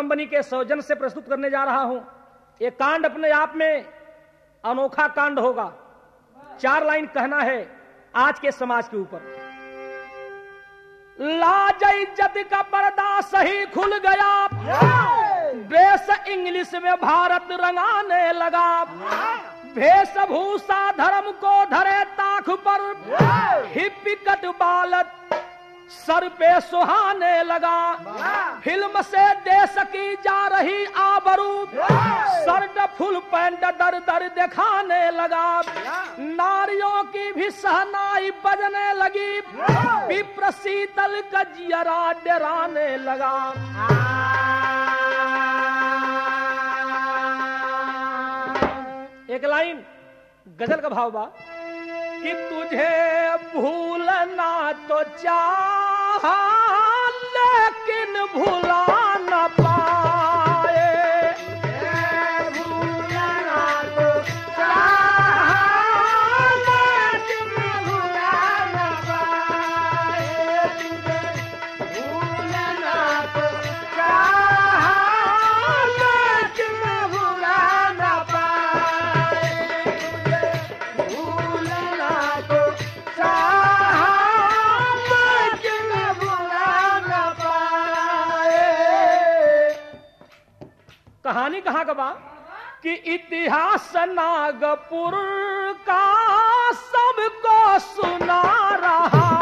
Company के सौजन से प्रस्तुत करने जा रहा हूँ। ये कांड अपने आप में अनोखा कांड होगा। चार लाइन कहना है, आज के समाज के ऊपर। लाज इज़्ज़त का पर्दा सही खुल गया। बेस इंग्लिश में भारत रंगाने लगा। वेशभूषा धर्म को धरे ताख पर। हिप्पी कट बालत सर पे सुहाने लगा। फ़िल्म से देश की जा रही आबरू। सर्ट फुल पैंट दर दर दिखाने लगा। नारियों की भी सहनाई बजने लगी। विप्र शीतल कजियरा डराने लगा। एक लाइन, गज़ल का भाव बा। कि तुझे भूलना तो चाह लेकिन भुला कहाँ कि इतिहास नागपुर का सबको सुना रहा।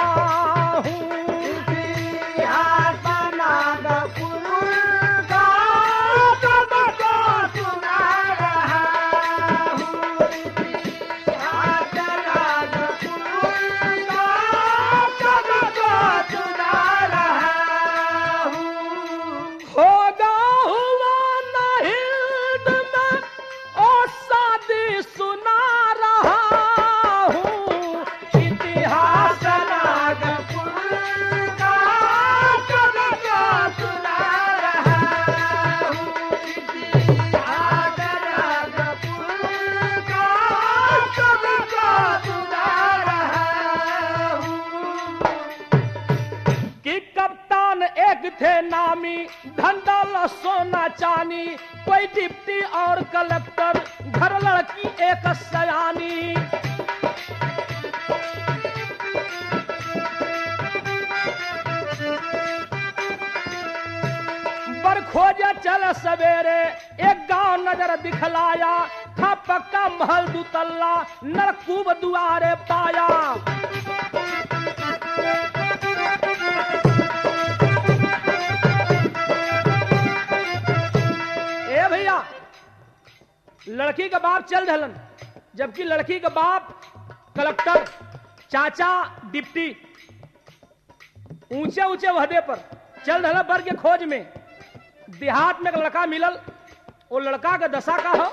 लड़की का बाप चल रहलन जबकि लड़की का बाप कलेक्टर, चाचा, डिप्टी, ऊँचे ऊँचे वहदे पर चल रहला बर के खोज में। देहात में एक लड़का मिलल, वो लड़का का दशा का हो।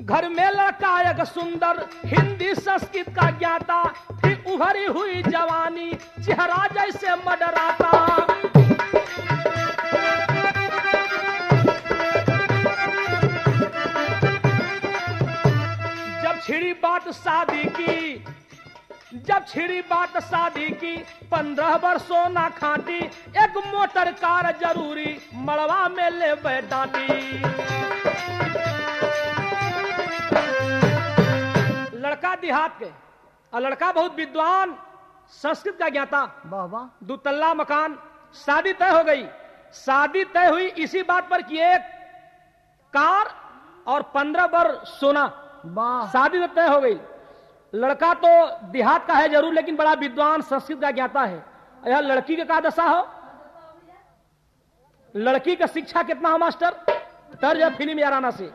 घर में लड़का एक सुंदर हिंदी संस्कृत का ज्ञाता, फिर उभरी हुई जवानी, चेहरा जैसे मडराता। छिड़ी बात शादी की जब छिड़ी बात शादी की पंद्रह वर्षों ना खाटी एक मोटर कार ज़रूरी मड़वा में ले बैठाती। लड़का देहात के और लड़का बहुत विद्वान संस्कृत का ज्ञाता वाह वाह दुतल्ला मकान शादी तय हो गई। शादी तय हुई इसी बात पर कि एक कार और पंद्रह बर सोना शादी तो तय हो गई। लड़का तो देहात का है ज़रूर, लेकिन बड़ा विद्वान, संस्कृत का ज्ञाता है। यह लड़की का क्या दशा हो। लड़की का शिक्षा कितना हो, मास्टर? तर्ज फ़िल्म याराना से।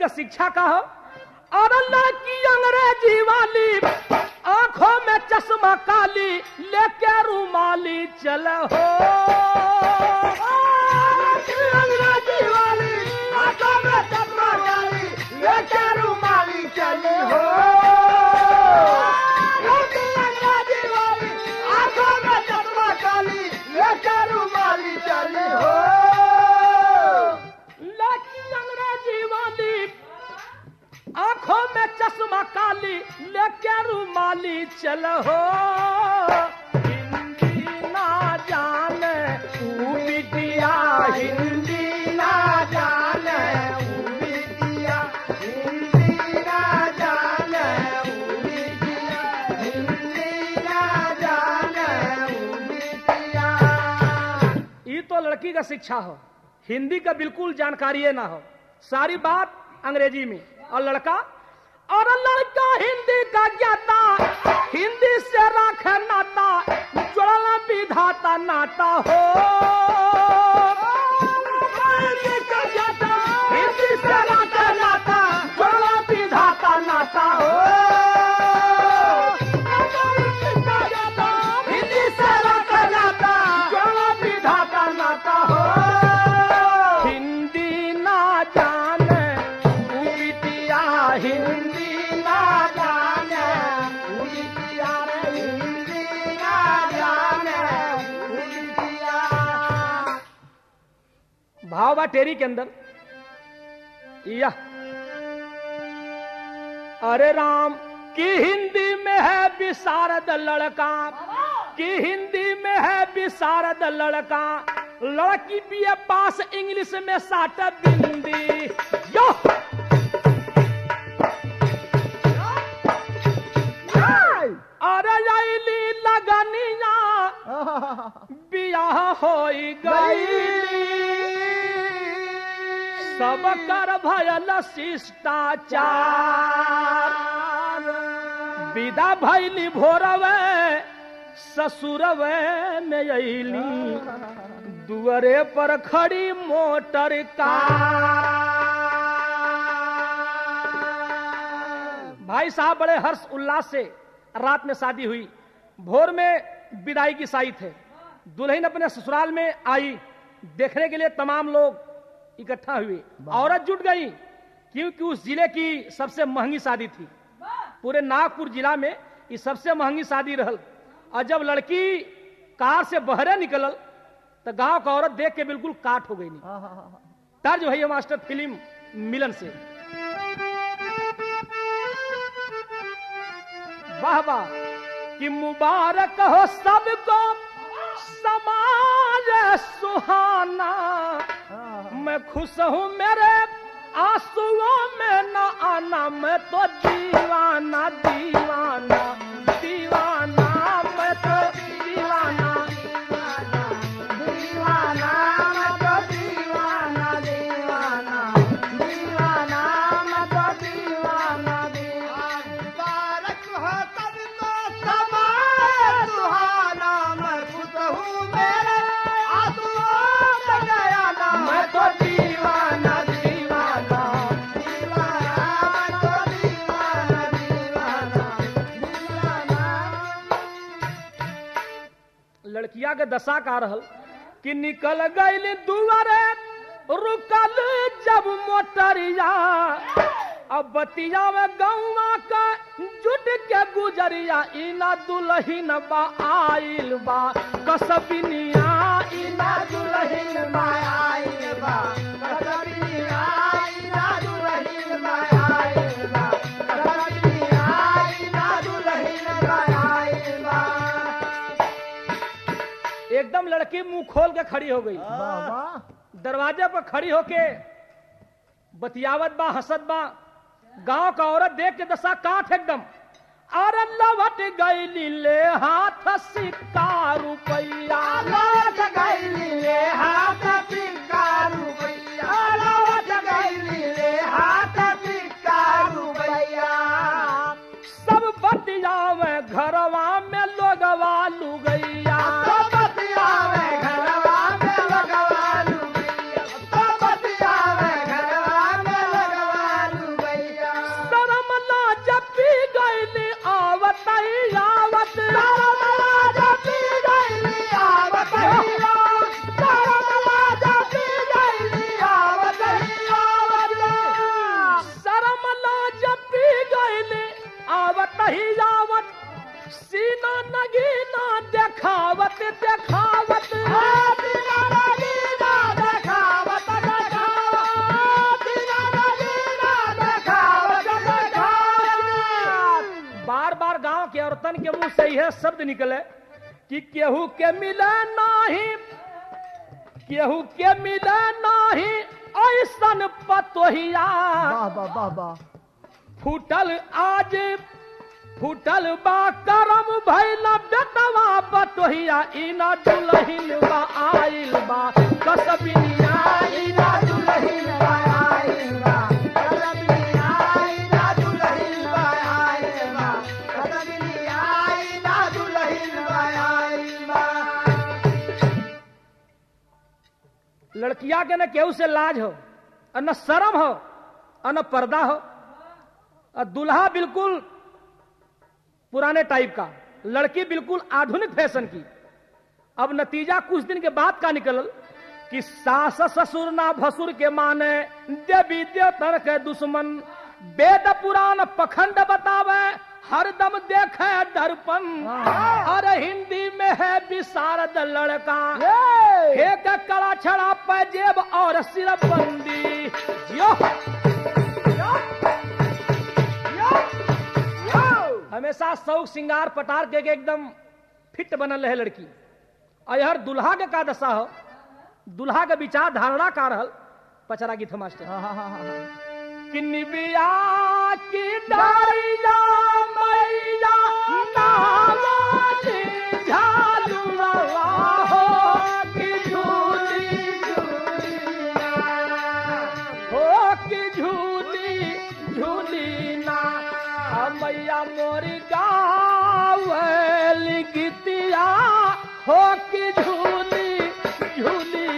का शिक्षा का हो? और की अंग्रेज़ी वाली, आँखों में चश्मा काली, लेके रुमाली चल हो। अंग्रेज़ी वाली, आँखों में चश्मा काली, लेके रुमाली चली हो। आँखों में चश्मा काली, लेके रुमाली, चल हो। हिंदी ना जाने बिटिया हिंदी ना जाने ये तो लड़की का शिक्षा हो, हिंदी का बिल्कुल जानकारी ना हो। सारी बात अंग्रेज़ी में, और लड़का और लड़का हिंदी का ज्ञाता हिंदी से राख नाता जोड़ला विधाता नाता हो। हिंदी से भाव बा टेरी के अंदर। यह अरे राम की हिंदी में है विशारद लड़का? की हिंदी में है विशारद लड़का? लड़की भी है पास इंग्लिश में साट बिंदी। यो। अरे लगनिया बियाह होई गई। सब कर भयल शिष्टाचार। विदा भैली भोरवे, ससुरवे में अली दुअरे पर खड़ी मोटर कार। भाई साहब बड़े हर्ष उल्लास से रात में शादी हुई। भोर में विदाई की साई थे। दुल्हन अपने ससुराल में आई। देखने के लिए तमाम लोग इकट्ठा हुए। औरत जुट गई क्योंकि उस ज़िले की सबसे महँगी शादी थी। पूरे नागपुर जिला में ये सबसे महँगी शादी रहल। और जब लड़की कार से बहरे निकलल तो गाँव का औरत देख के बिल्कुल काट हो गई। तर्ज भैया मास्टर फ़िल्म मिलन से। वाह वाह। कि मुबारक हो सबको। समाज सुहाना। मैं खुश हूँ मेरे आंसुओं में न आना। मैं तो दीवाना दीवाना। लड़किया के दशा का रहल। कि निकल गई दुआरे, रुकल जब मोटरिया। अब बतिया में गौवा का जुट के गुजरिया, इना दुलहिन बा, आइल बा। कसबिनिया, इना दुलहिन बा, आइल बा। एकदम लड़की मुँह खोल के खड़ी हो गई। दरवाजे पर खड़ी होके बतियावत बा हंसत बा। गाँव का औरत देख के दशा काठ एकदम। अरे लवट गई ले हाथ सिक्का रुपया। लौट गईली ले हाथ सिक्का रुपया। लौट गईली ले हाथ सिक्का रुपया। सब बतिया में घरवा में लोगवा लुगैया। तो देखावत बार बार गाँव के औरतन के मुँह से यह शब्द निकले कि केहू के मिले नाही केहू के मिले नाही ऐसन पतोहिया। फूटल आज फूटल बा, करम भैल बेटवा बतोहिया इना दुलहिन बा, आइल बा। कसबिनिया इना दुलहिन बा बा। लड़किया के न केहू से लाज हो और न शर्म हो और न पर्दा हो। और दूल्हा बिल्कुल पुराने टाइप का। लड़की बिल्कुल आधुनिक फ़ैशन की। अब नतीजा कुछ दिन के बाद का निकल कि सास ससुर ना भसुर के माने देवी देवतर के दुश्मन। वेद पुराण पखंड बतावे हरदम देखे दर्पण। हर हिंदी में है विशारद लड़का। एक कड़ा छड़ा पैजेब और सिरबंदी यो। हमेशा शौक श्रृंगार पटार के के एकदम फिट बनल रहे लड़की। अहर दुल्हा के का दशा हो दुल्हा के विचार धारणा का रहल पचरा गीत है मास्टर की डारिया मैया हो कि झूली हो कि झूली झूली मैया मोरी गावल गीतिया हो कि झूली झूली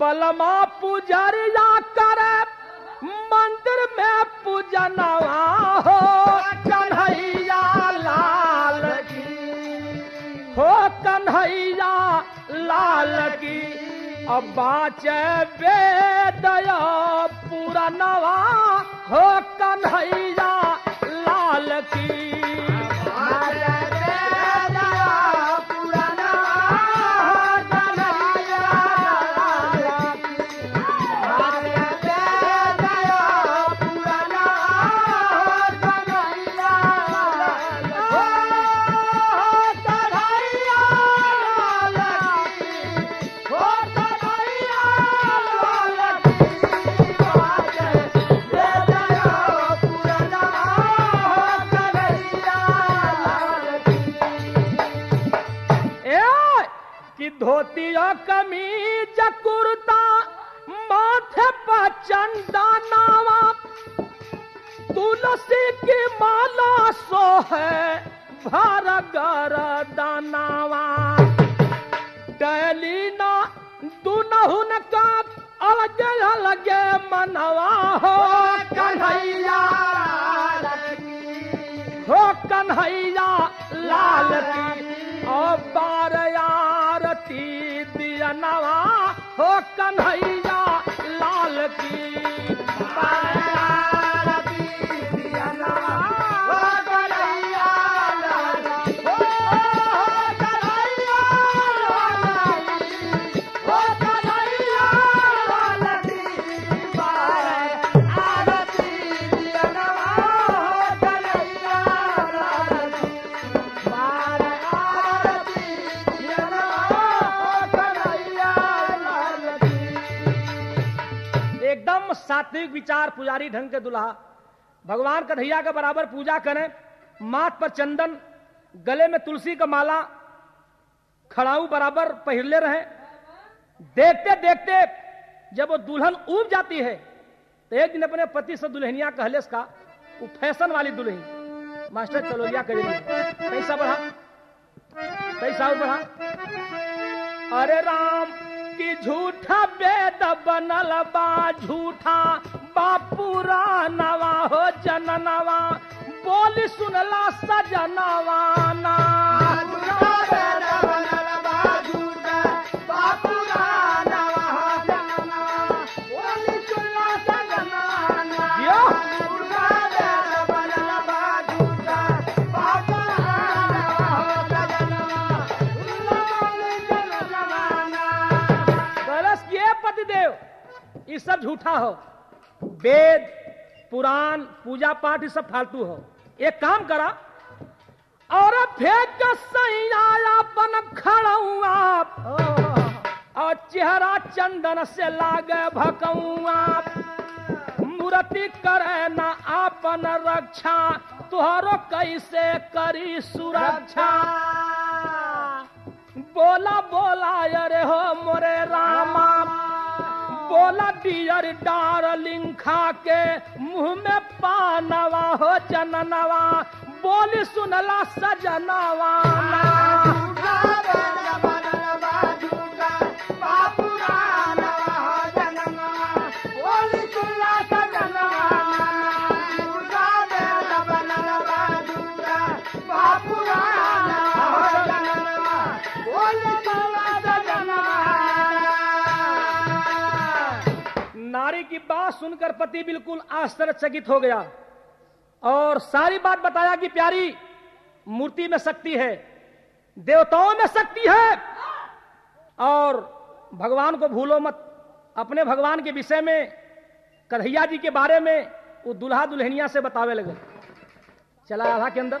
बलमा पुजरिया कर, मंदिर में पूजनवा हो। कन्हैया लाल की। हो कन्हैया लाल की। अब बाचे वेदया पुरनवा हो कन्हैया लाल की। और कमीज कुर्ता माथे पर चंदनावा तुलसी की माला सो है भर गर दानावा। डैलीना दुनहुन का अलग अलग मनवा हो। कन्हैया हो कन्हैया लाल की। नवा हो कन्हैया। सात्विक विचार पुजारी ढंग के दुल्हा। भगवान कन्हैया के बराबर पूजा करें, माथ पर चंदन, गले में तुलसी का माला, खड़ाऊ बराबर पहिरले रहे। देखते देखते जब वो दुल्हन उब जाती है तो एक दिन अपने पति से दुल्हनिया कहलेस का, वो फ़ैशन वाली दुल्हन। मास्टर चलोरिया करेगी कैसा बढ़ा और बढ़ा। अरे राम की झूठा वेद बनल बा झूठा। बापूरा नवा हो जननवा। बोली सुनला सजनवाना। सब झूठा हो। वेद, पुराण, पूजा पाठ सब फालतू हो। एक काम करा, और खड़ुआ और चेहरा चंदन से लागे भकौआ मूर्ति करे न आपन रक्षा, तुहरो कैसे करी सुरक्षा? बोला बोला, अरे हो मोरे रामा। बोला डियर डार्लिंग खा के मुँह में पानवा हो चननवा बोली सुनला सजनवा। सुनकर पति बिल्कुल आश्चर्यचकित हो गया। और सारी बात बताया कि प्यारी, मूर्ति में शक्ति है, देवताओं में शक्ति है। और भगवान को भूलो मत। अपने भगवान के विषय में, कन्हैया जी के बारे में वो दुल्हा दुल्हनिया से बतावे लगे। चला आधा के अंदर।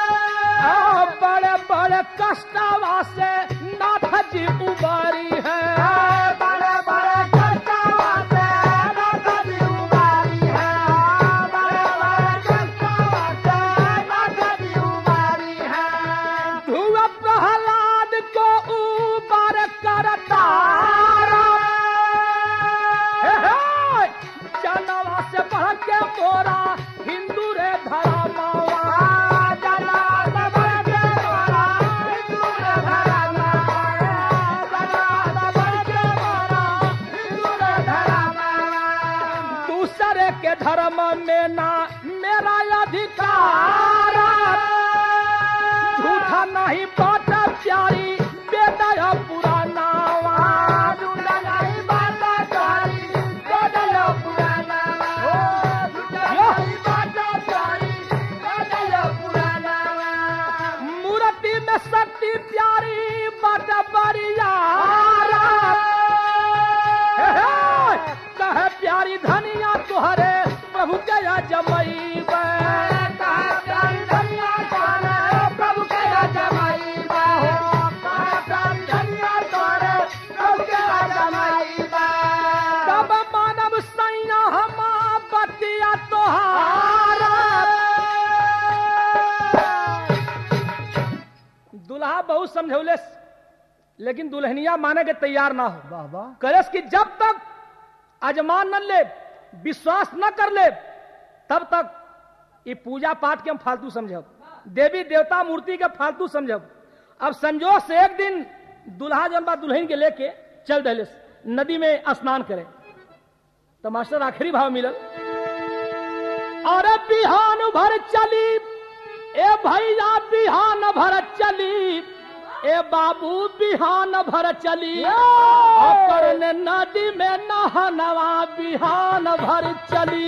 बड़े बड़े कष्टवा से शक्ति प्यारी बट बरिया कहे प्यारी धनिया तुहरे प्रभु जया जमई। बहुत समझौले लेकिन दुल्हनिया माने के तैयार ना हो। करेस कि जब तक अजमान न ले विश्वास न कर ले तब तक ये पूजा पाठ के हम फालतू समझब। देवी देवता मूर्ति के फालतू समझब। अब संजोग से एक दिन दुल्हा जन बा दुल्हन के लेके चल दहले नदी में स्नान करे। तो मास्टर आखिरी भाव मिलल। अरे बिहान भर चली ए भैया बिहान भर चली। ए बाबू बिहान भर चली। नदी में नहनवा बिहान भर चली।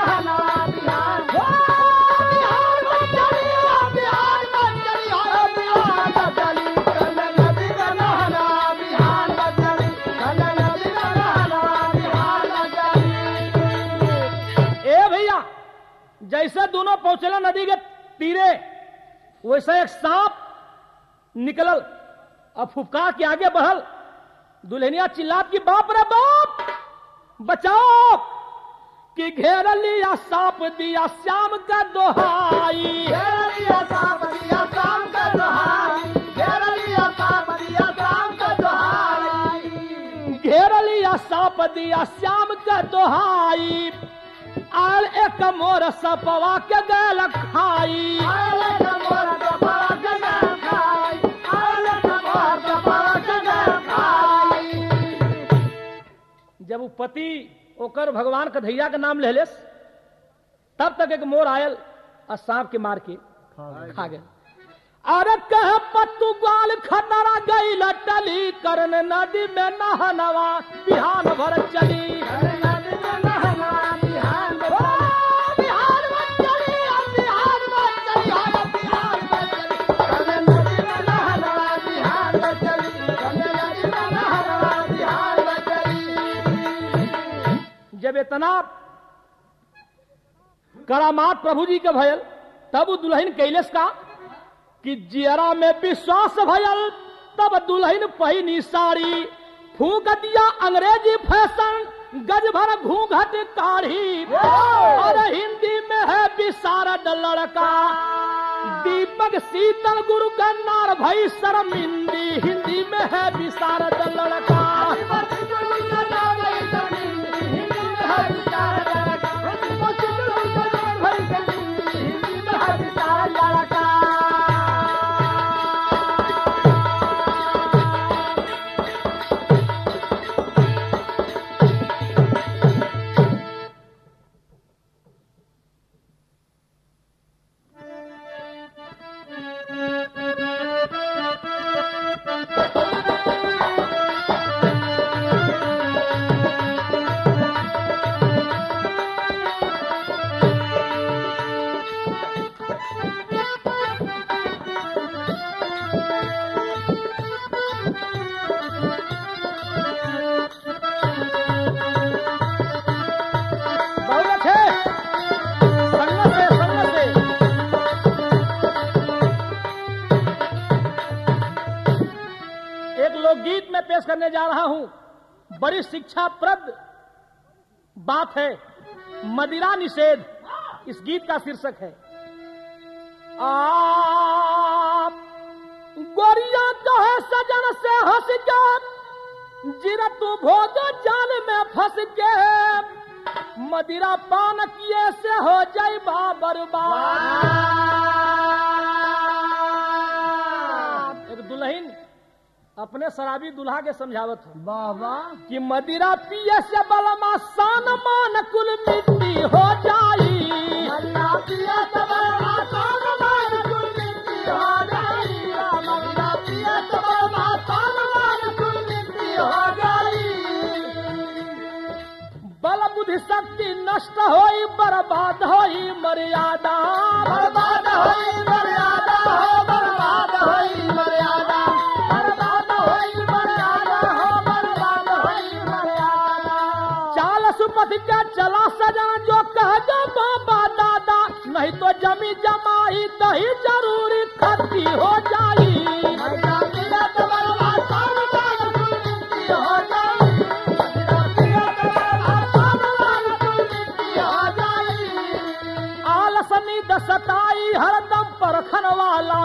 जैसे दोनों पहुंचला नदी के तीरे वैसे एक सांप निकलल और फुफकार के आगे बढ़ल दुल्हनिया चिल्लात की बाप रे बाप बचाओ कि घेर लिया सांप दिया श्याम का दोहाई। घेरलिया सांप दिया शाम का दोहाई घेरलिया सांप दिया शाम का दोहाई। घेर लिया सांप दिया श्याम का दोहाई। आल एक मोर सपवा के गल खाई। आले का मोर का बड़ा जगह खाई। आले का मोर का बड़ा जगह खाई। जब पति ओकर भगवान कन्हैया के नाम ले लेस तब तक एक मोर आयल और सांप के मार के खा गए अरे कह पत्तू ग्वाल खतरा गई टली करन नदी में नहनवा बिहान भर चली। जब इतना करामात प्रभु जी के भयल तब दुल्हन कैलेस का कि जियरा में विश्वास भयल तब दुल्हन पहिनी साड़ी फूक दिया अंग्रेज़ी फ़ैशन गज भर घूंघट काढ़ी। और हिंदी में है विशारद लड़का। दीपक शीतल गुरु का नार भई शर्मिंदी हिंदी में है विशारद लड़का। करने जा रहा हूँ। बड़ी शिक्षाप्रद बात है। मदिरा निषेध इस गीत का शीर्षक है। आप गोरिया कहे सजन से हंस के जिरा तू भोग जाल में फंस के। मदिरा पान किए से हो जाए बर्बाद एक दुल्हन अपने शराबी दुल्हा के समझावत हो। बाबा। कि मदिरा पिए से बलमा सान मान कुल मिट्टी हो जाई। मान कुल मिट्टी हो मान कुल मिट्टी हो बल बुद्धि शक्ति नष्ट होई बर्बाद होई मर्यादा। बर्बाद होई मर्यादा हो बर्बाद होई मर्यादा। सदका चला सजा जो कह दो बाबा दादा नहीं तो जमी जमाई दही जरूरी खत्ती हो जाई। सताई हरदम परखन वाला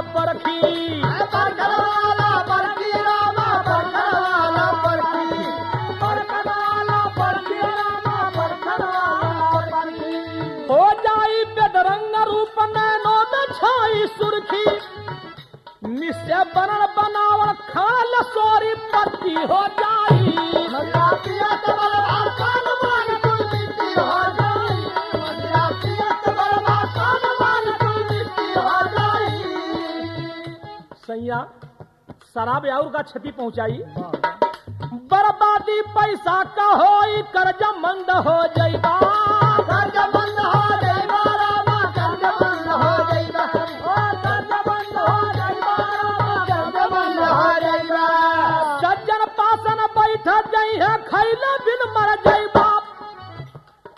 सुर्खी। निश्चय बनन बनावण खाल सोरी पति हो जाई। सैया शराब और का क्षति पहुंचाई। बर्बादी पैसा का होई कर्ज मंद हो जाएगा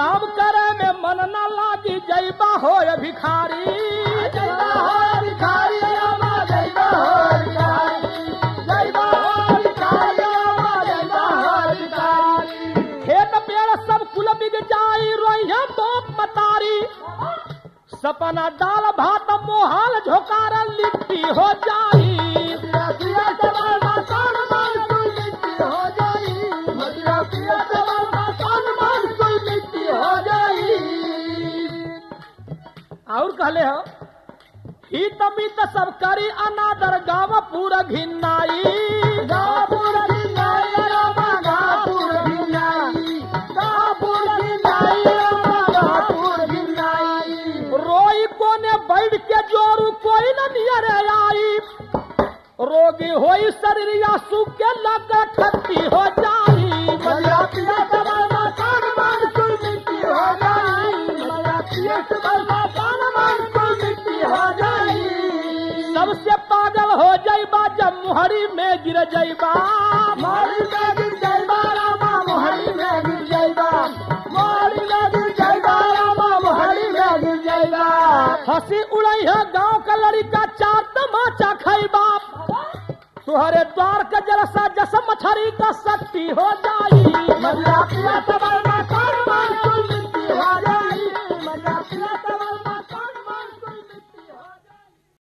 काम करे में मन न लागी जैबा हो भिखारी। खेत पेड़ जैबा हो भिखारी। जैबा हो भिखारी सपना डाल भात मोहाल झोकार लिट्टी हो जाए कहले हो? ही तमी सब करी अनादर गाँव पूरा घिन्नाई गाँव है गाँव का लड़का चार तमाचा खाई बाप। तुहरे द्वार का जरा जस मछरी का शक्ति हो जाई।